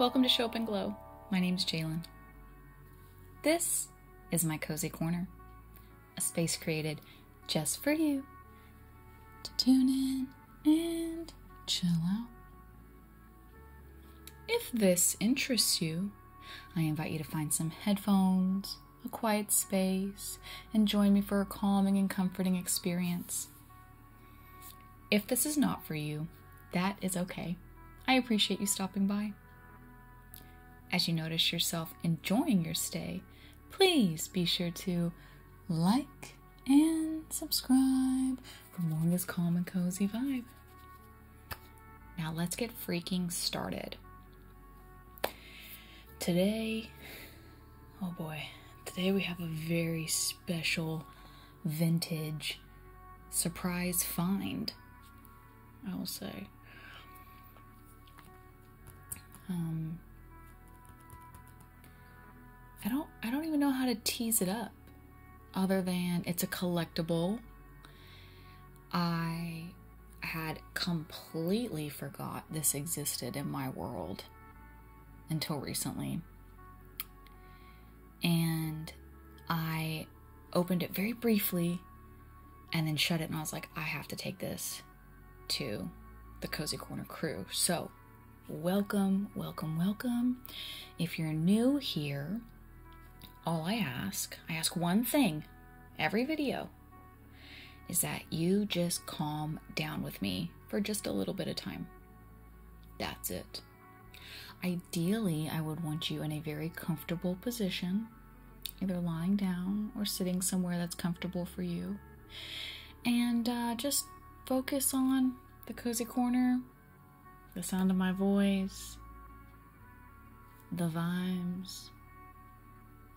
Welcome to Show Up and Glow. My name's Jalen. This is my cozy corner, a space created just for you to tune in and chill out. If this interests you, I invite you to find some headphones, a quiet space, and join me for a calming and comforting experience. If this is not for you, that is okay. I appreciate you stopping by. As you notice yourself enjoying your stay, please be sure to like and subscribe for more of this calm and cozy vibe. Now let's get freaking started. Today, oh boy, today we have a very special vintage surprise find, I will say. Um, I don't I don't even know how to tease it up other than it's a collectible. I had completely forgot this existed in my world until recently. And I opened it very briefly and then shut it and I was like I have to take this to the Cozy Corner crew. So, welcome, welcome, welcome. If you're new here, all I ask, I ask one thing every video, is that you just calm down with me for just a little bit of time. That's it. Ideally, I would want you in a very comfortable position, either lying down or sitting somewhere that's comfortable for you. And uh, just focus on the cozy corner, the sound of my voice, the vibes,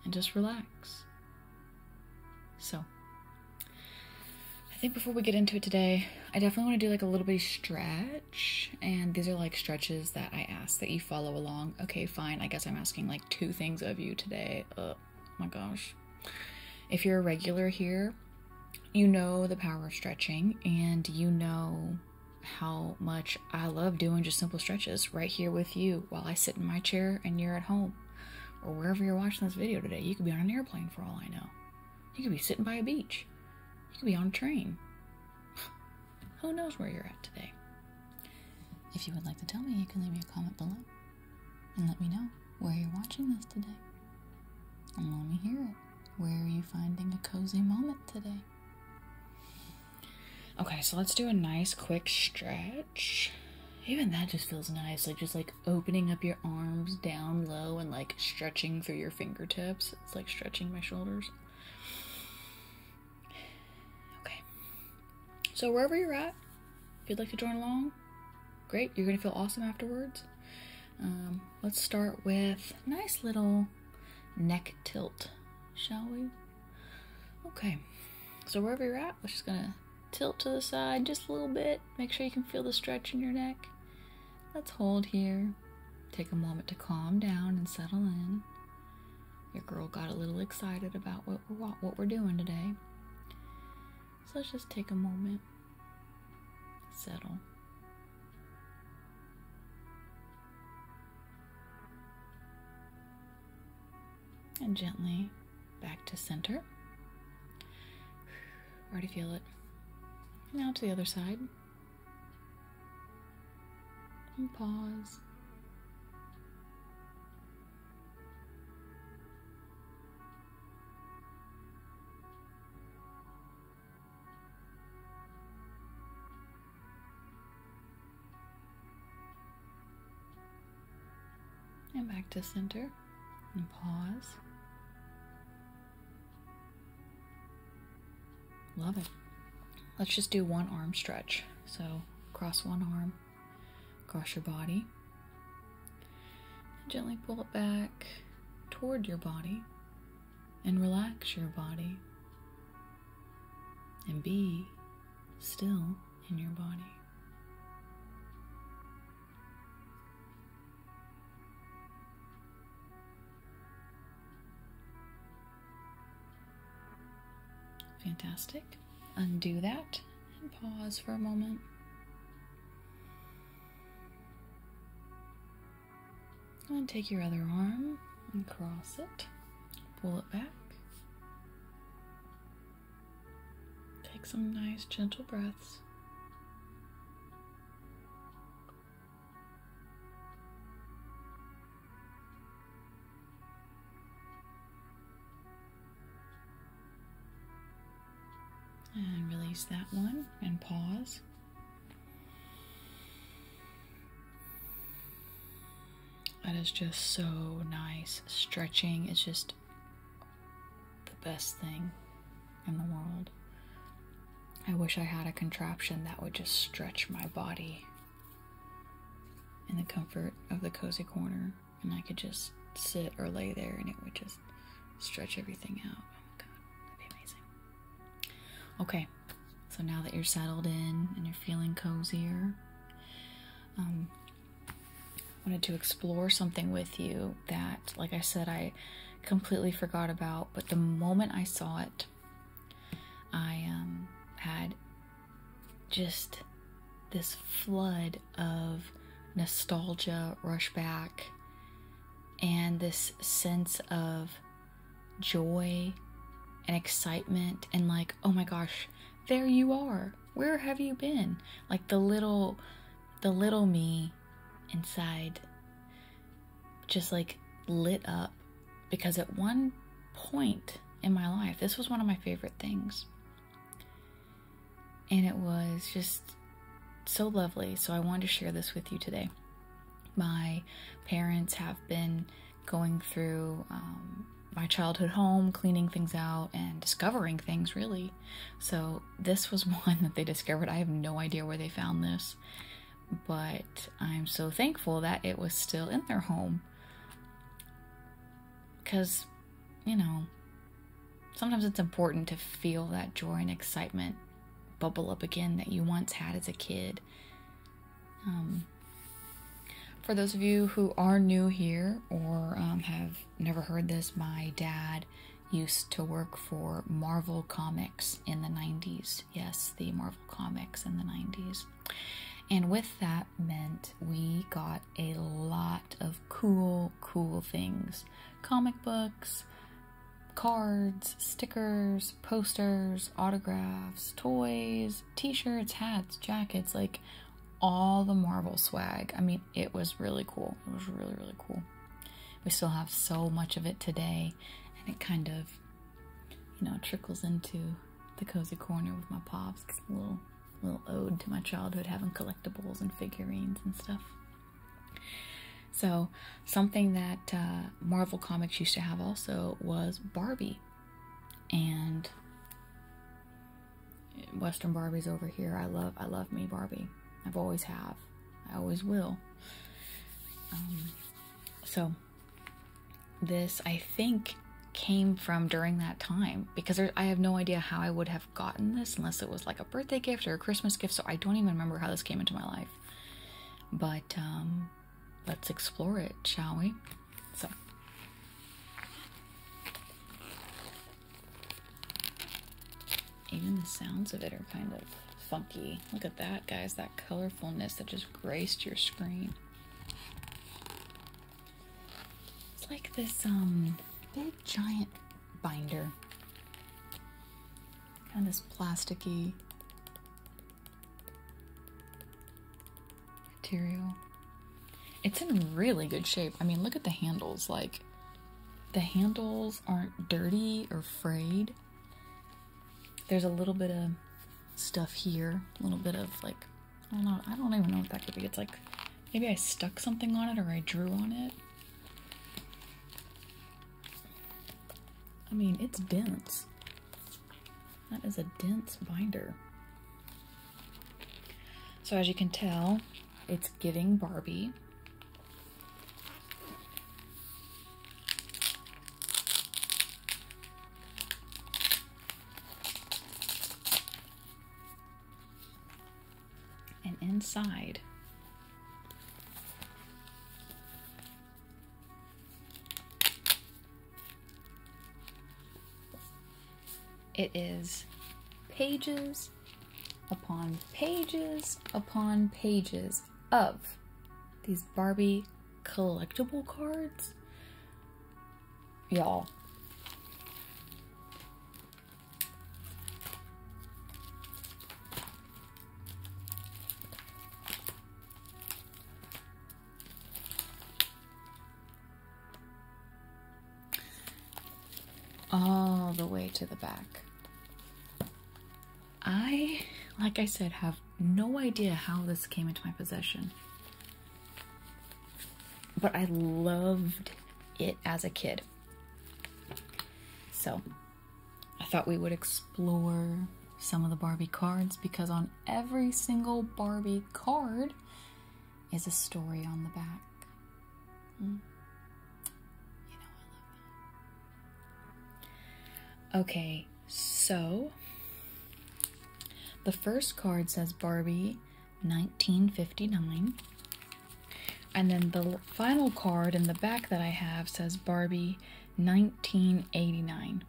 and just relax. So, I think before we get into it today, I definitely want to do like a little bit of stretch. And these are like stretches that I ask that you follow along. Okay, fine. I guess I'm asking like two things of you today. Oh my gosh. If you're a regular here, you know the power of stretching and you know how much I love doing just simple stretches right here with you while I sit in my chair and you're at home or wherever you're watching this video today. You could be on an airplane for all I know. You could be sitting by a beach. You could be on a train. Who knows where you're at today? If you would like to tell me, you can leave me a comment below and let me know where you're watching this today. And let me hear it. Where are you finding a cozy moment today? Okay, so let's do a nice quick stretch. Even that just feels nice, like just like opening up your arms down low and like stretching through your fingertips. It's like stretching my shoulders. Okay. So wherever you're at, if you'd like to join along, great. You're gonna feel awesome afterwards. Um, let's start with nice little neck tilt, shall we? Okay. So wherever you're at, we're just gonna tilt to the side just a little bit. Make sure you can feel the stretch in your neck. Let's hold here. Take a moment to calm down and settle in. Your girl got a little excited about what we're what we're doing today. So let's just take a moment. Settle. And gently back to center. Already feel it. Now to the other side. And pause. And back to center and pause. Love it. Let's just do one arm stretch. So cross one arm, across your body. And gently pull it back toward your body and relax your body. And be still in your body. Fantastic. Undo that and pause for a moment. And take your other arm and cross it. Pull it back. Take some nice, gentle breaths. And release that one and pause. That is just so nice. Stretching is just the best thing in the world. I wish I had a contraption that would just stretch my body in the comfort of the cozy corner and I could just sit or lay there and it would just stretch everything out. Oh my god, that'd be amazing. Okay, so now that you're settled in and you're feeling cozier, um, wanted to explore something with you that, like I said, I completely forgot about. But the moment I saw it, I um, had just this flood of nostalgia rush back and this sense of joy and excitement and like oh my gosh there you are where have you been like the little the little me inside just like lit up because at one point in my life this was one of my favorite things and it was just so lovely so i wanted to share this with you today my parents have been going through um, my childhood home, cleaning things out and discovering things really. So, this was one that they discovered. I have no idea where they found this, but I'm so thankful that it was still in their home. Because, you know, sometimes it's important to feel that joy and excitement bubble up again that you once had as a kid. Um, for those of you who are new here or um, have never heard this, my dad used to work for Marvel Comics in the 90s. Yes, the Marvel Comics in the 90s. And with that meant we got a lot of cool, cool things comic books, cards, stickers, posters, autographs, toys, t shirts, hats, jackets like all the Marvel swag. I mean, it was really cool. It was really, really cool. We still have so much of it today, and it kind of, you know, trickles into the cozy corner with my pops. It's a little, little ode to my childhood, having collectibles and figurines and stuff. So, something that uh, Marvel Comics used to have also was Barbie, and Western Barbies over here. I love, I love me Barbie. I've always have. I always will. Um, so this, I think, came from during that time because there, I have no idea how I would have gotten this unless it was like a birthday gift or a Christmas gift. So I don't even remember how this came into my life. But um, let's explore it, shall we? So. Even the sounds of it are kind of funky. Look at that, guys, that colorfulness that just graced your screen. It's like this um big giant binder. Kind of this plasticky material. It's in really good shape. I mean, look at the handles. Like, the handles aren't dirty or frayed. There's a little bit of stuff here. A little bit of like, I don't know, I don't even know what that could be. It's like, maybe I stuck something on it or I drew on it. I mean, it's dense. That is a dense binder. So as you can tell, it's giving Barbie. And inside it is pages upon pages upon pages of these Barbie collectible cards. Y'all. All the way to the back. I, like I said, have no idea how this came into my possession. But I loved it as a kid. So, I thought we would explore some of the Barbie cards because on every single Barbie card is a story on the back. Mm. You know, I love that. Okay, so the first card says Barbie 1959. And then the final card in the back that I have says Barbie 1989.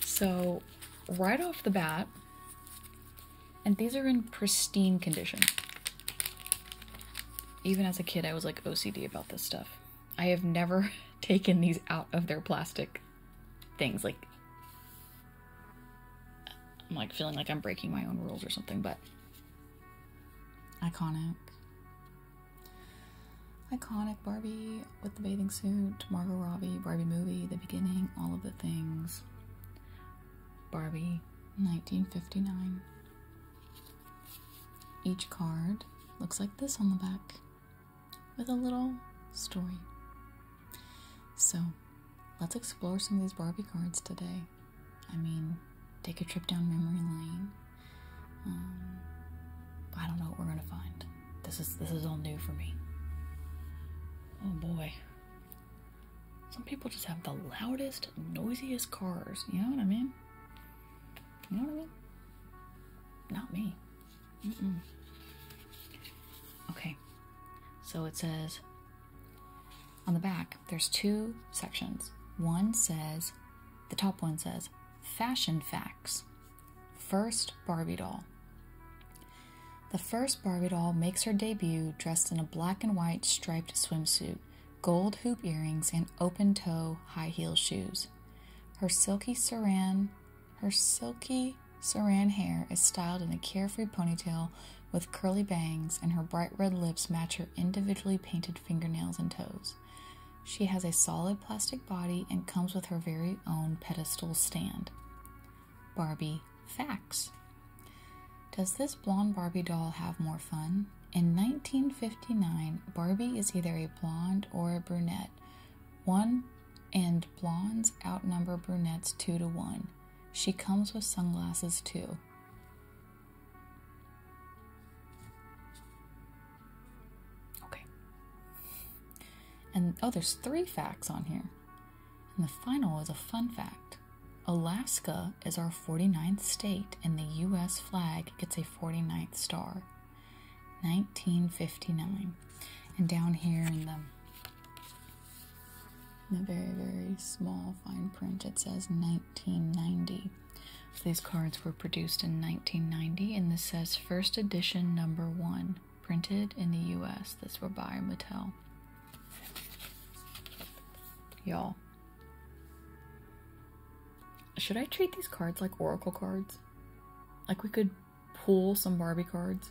So, right off the bat, and these are in pristine condition. Even as a kid, I was like OCD about this stuff. I have never taken these out of their plastic things. Like, I'm like feeling like I'm breaking my own rules or something, but iconic. Iconic Barbie with the bathing suit, Margot Robbie, Barbie movie, the beginning, all of the things. Barbie, 1959. Each card looks like this on the back with a little story. So, let's explore some of these Barbie cards today. I mean, take a trip down memory lane. Um, I don't know what we're gonna find. This is this is all new for me. Oh boy. Some people just have the loudest, noisiest cars. You know what I mean? You know what I mean? Not me. Mm-mm. Okay. So it says on the back, there's two sections. One says, the top one says, Fashion Facts. First Barbie doll. The first Barbie doll makes her debut dressed in a black and white striped swimsuit, gold hoop earrings, and open toe high heel shoes. Her silky saran, her silky saran hair is styled in a carefree ponytail with curly bangs, and her bright red lips match her individually painted fingernails and toes. She has a solid plastic body and comes with her very own pedestal stand. Barbie Facts Does this blonde Barbie doll have more fun? In 1959, Barbie is either a blonde or a brunette. One and blondes outnumber brunettes two to one. She comes with sunglasses too. Okay. And oh, there's three facts on here. And the final is a fun fact. Alaska is our 49th state, and the U.S. flag gets a 49th star. 1959. And down here in the, in the very, very small fine print, it says 1990. So these cards were produced in 1990, and this says first edition number one, printed in the U.S. This were by Mattel. Y'all. Should I treat these cards like oracle cards? Like we could pull some Barbie cards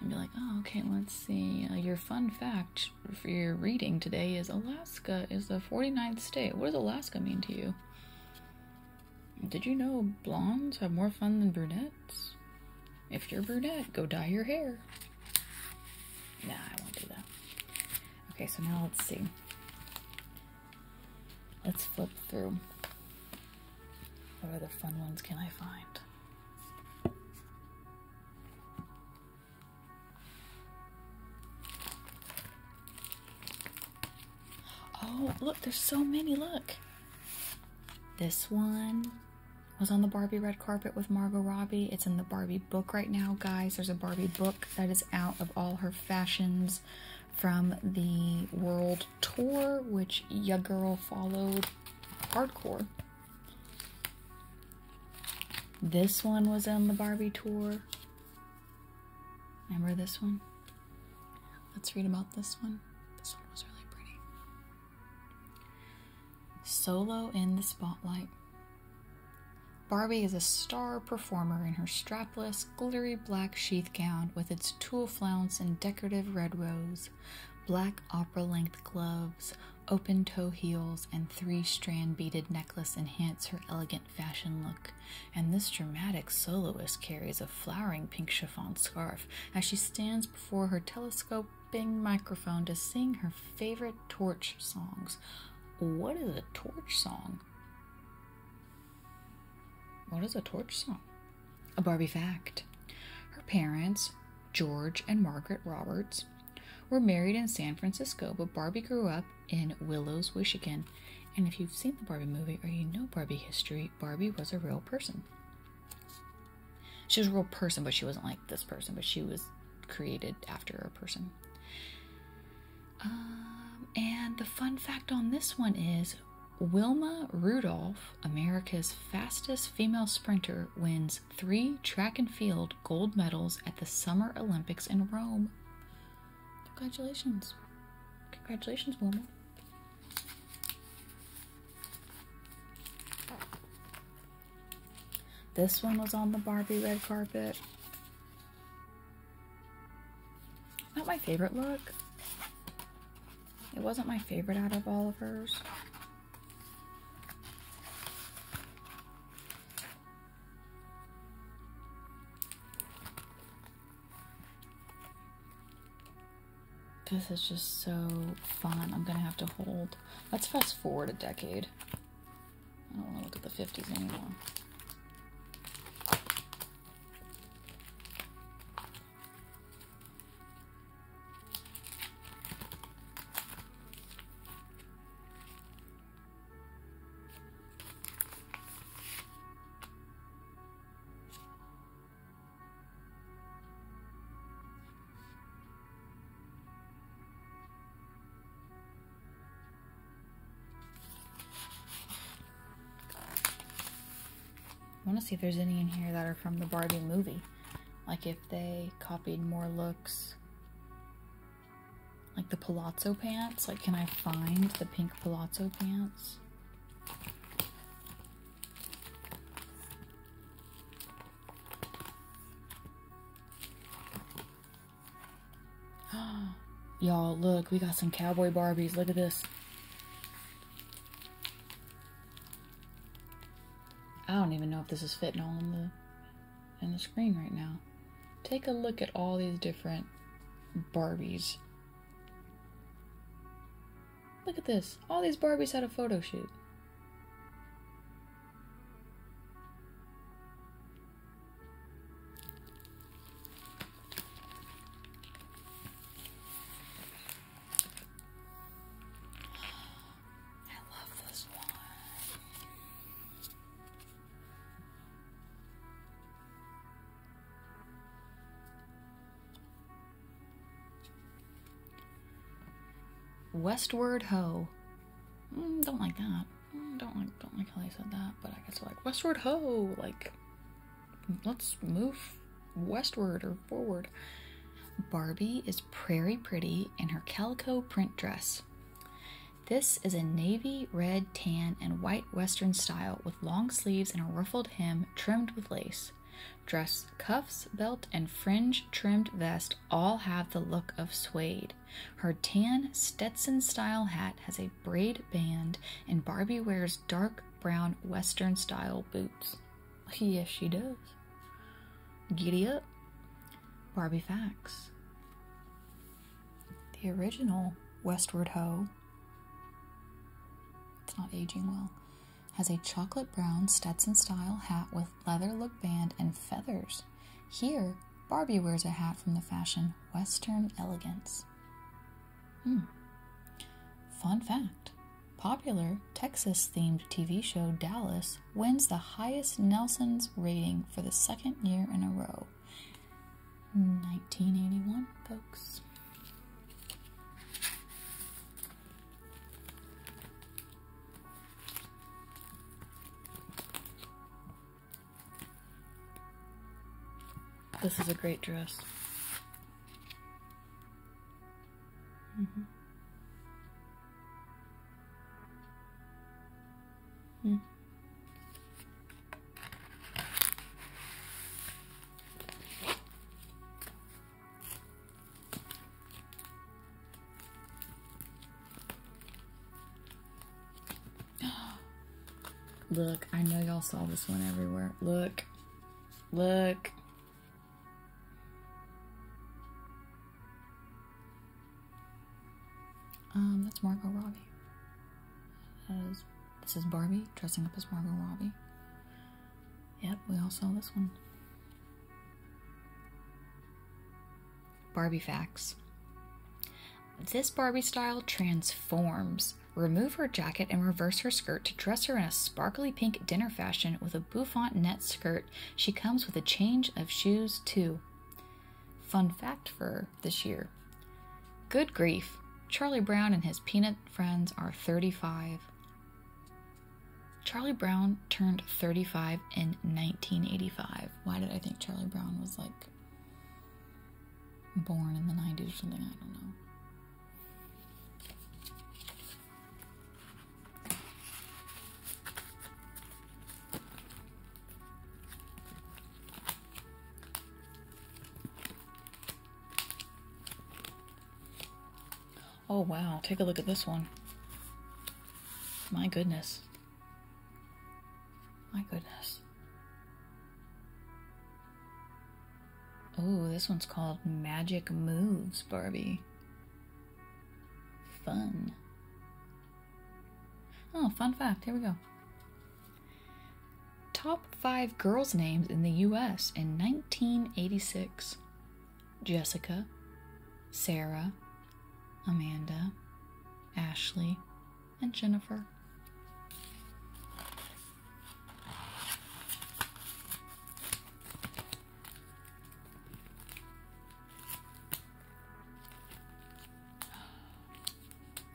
and be like, oh, okay, let's see. Uh, your fun fact for your reading today is Alaska is the 49th state. What does Alaska mean to you? Did you know blondes have more fun than brunettes? If you're brunette, go dye your hair. Nah, I won't do that. Okay, so now let's see. Let's flip through. What other fun ones can I find? Oh, look, there's so many. Look. This one was on the Barbie red carpet with Margot Robbie. It's in the Barbie book right now, guys. There's a Barbie book that is out of all her fashions from the world tour, which ya girl followed hardcore. This one was on the Barbie tour. Remember this one? Let's read about this one. This one was really pretty. Solo in the Spotlight. Barbie is a star performer in her strapless, glittery black sheath gown with its tulle flounce and decorative red rose, black opera length gloves, open toe heels, and three strand beaded necklace enhance her elegant fashion look. And this dramatic soloist carries a flowering pink chiffon scarf as she stands before her telescoping microphone to sing her favorite torch songs. What is a torch song? What is a torch song? A Barbie fact. Her parents, George and Margaret Roberts, were married in San Francisco, but Barbie grew up in Willows, Michigan. And if you've seen the Barbie movie or you know Barbie history, Barbie was a real person. She was a real person, but she wasn't like this person, but she was created after a person. Um, and the fun fact on this one is Wilma Rudolph, America's fastest female sprinter, wins three track and field gold medals at the Summer Olympics in Rome. Congratulations. Congratulations, Wilma. This one was on the Barbie red carpet. Not my favorite look. It wasn't my favorite out of all of hers. This is just so fun. I'm gonna have to hold. Let's fast forward a decade. I don't want to look at the 50s anymore. See if there's any in here that are from the Barbie movie. Like if they copied more looks. Like the palazzo pants. Like can I find the pink palazzo pants? Y'all, look, we got some cowboy Barbies. Look at this. I don't even know if this is fitting all in the in the screen right now. Take a look at all these different Barbies. Look at this. All these Barbies had a photo shoot. Westward Ho. Mm, don't like that. Mm, don't like don't like how they said that, but I guess like Westward Ho. Like, let's move westward or forward. Barbie is prairie pretty in her calico print dress. This is a navy, red, tan, and white western style with long sleeves and a ruffled hem trimmed with lace. Dress, cuffs, belt, and fringe trimmed vest all have the look of suede. Her tan Stetson style hat has a braid band, and Barbie wears dark brown western style boots. Yes, she does. Giddy up. Barbie facts. The original Westward Ho, it's not aging well, has a chocolate brown Stetson style hat with leather look band and feathers. Here, Barbie wears a hat from the fashion Western elegance. Hmm. Fun fact popular Texas themed TV show Dallas wins the highest Nielsen's rating for the second year in a row. 1981, folks. This is a great dress. Mm -hmm. Mm. Look, I know y'all saw this one everywhere. Look, look. That's Margot Robbie. This is Barbie dressing up as Margot Robbie. Yep, we all saw this one. Barbie facts. This Barbie style transforms. Remove her jacket and reverse her skirt to dress her in a sparkly pink dinner fashion with a bouffant net skirt. She comes with a change of shoes too. Fun fact for this year. Good grief. Charlie Brown and his peanut friends are 35. Charlie Brown turned 35 in 1985. Why did I think Charlie Brown was like born in the 90s or something? I don't know. Oh wow, take a look at this one. My goodness. My goodness. Oh, this one's called Magic Moves, Barbie. Fun. Oh, fun fact. Here we go. Top five girls' names in the US in 1986 Jessica, Sarah, Amanda, Ashley, and Jennifer.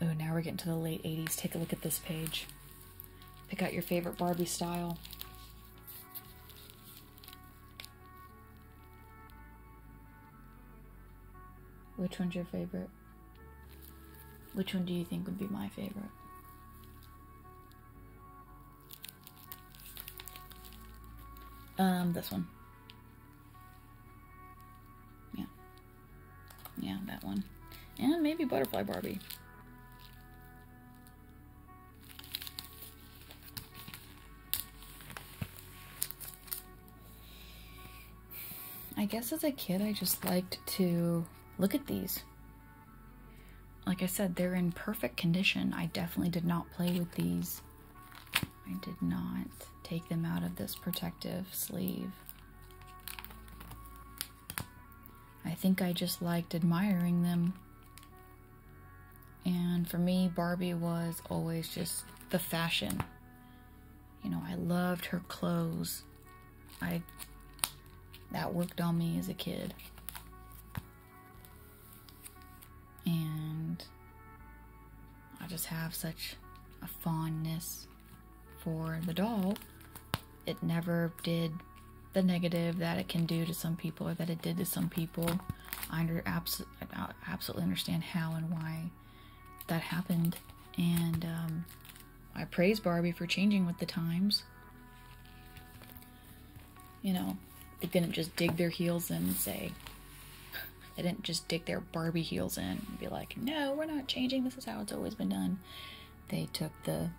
Oh, now we're getting to the late 80s. Take a look at this page. Pick out your favorite Barbie style. Which one's your favorite? Which one do you think would be my favorite? Um, this one. Yeah. Yeah, that one. And maybe Butterfly Barbie. I guess as a kid, I just liked to look at these. Like I said, they're in perfect condition. I definitely did not play with these. I did not take them out of this protective sleeve. I think I just liked admiring them. And for me, Barbie was always just the fashion. You know, I loved her clothes. I that worked on me as a kid. Have such a fondness for the doll. It never did the negative that it can do to some people or that it did to some people. I under, abs- absolutely understand how and why that happened. And um, I praise Barbie for changing with the times. You know, they didn't just dig their heels in and say, they didn't just dig their Barbie heels in and be like, no, we're not changing. This is how it's always been done. They took the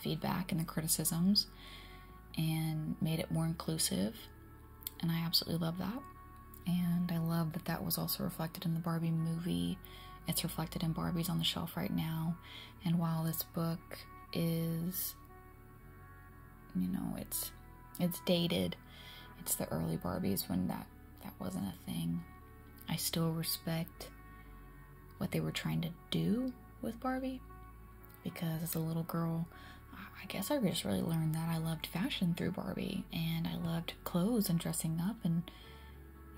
feedback and the criticisms and made it more inclusive. And I absolutely love that. And I love that that was also reflected in the Barbie movie. It's reflected in Barbie's on the shelf right now. And while this book is, you know, it's it's dated, it's the early Barbies when that that wasn't a thing. I still respect what they were trying to do with Barbie because as a little girl, I guess I just really learned that I loved fashion through Barbie and I loved clothes and dressing up and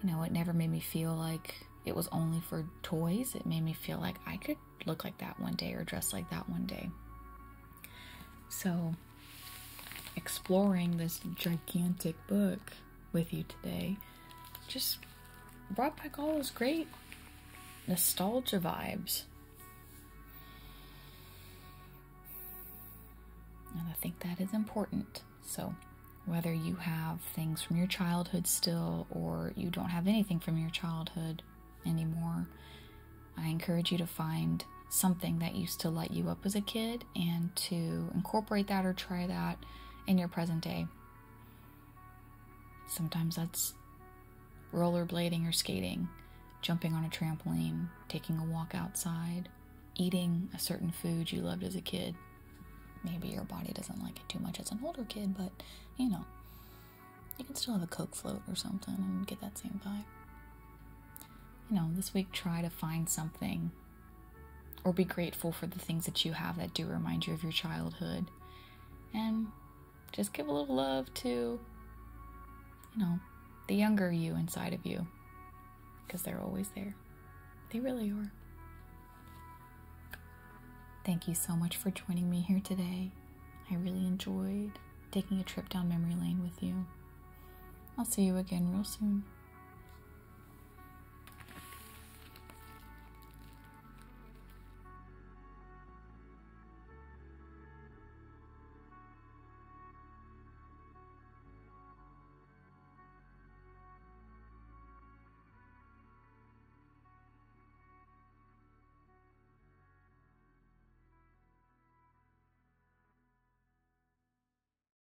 you know, it never made me feel like it was only for toys. It made me feel like I could look like that one day or dress like that one day. So, exploring this gigantic book with you today just brought back all those great nostalgia vibes. And I think that is important. So, whether you have things from your childhood still or you don't have anything from your childhood anymore, I encourage you to find something that used to light you up as a kid and to incorporate that or try that in your present day. Sometimes that's rollerblading or skating, jumping on a trampoline, taking a walk outside, eating a certain food you loved as a kid. Maybe your body doesn't like it too much as an older kid, but you know, you can still have a Coke float or something and get that same vibe. You know, this week try to find something or be grateful for the things that you have that do remind you of your childhood. And just give a little love to, you know, the younger you inside of you. Because they're always there. They really are. Thank you so much for joining me here today. I really enjoyed taking a trip down memory lane with you. I'll see you again real soon.